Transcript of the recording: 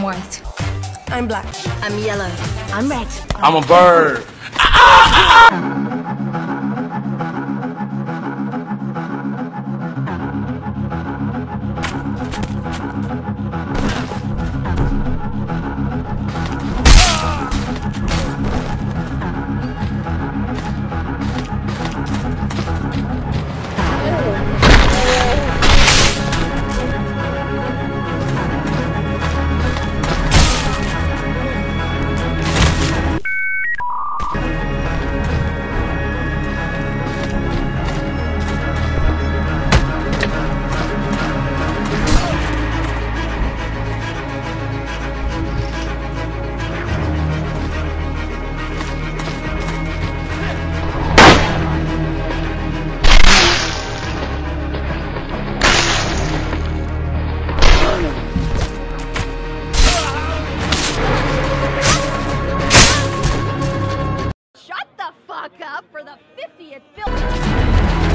white. I'm black. I'm yellow. I'm red. I'm a bird. Ah, ah, ah, fuck up for the 50th film.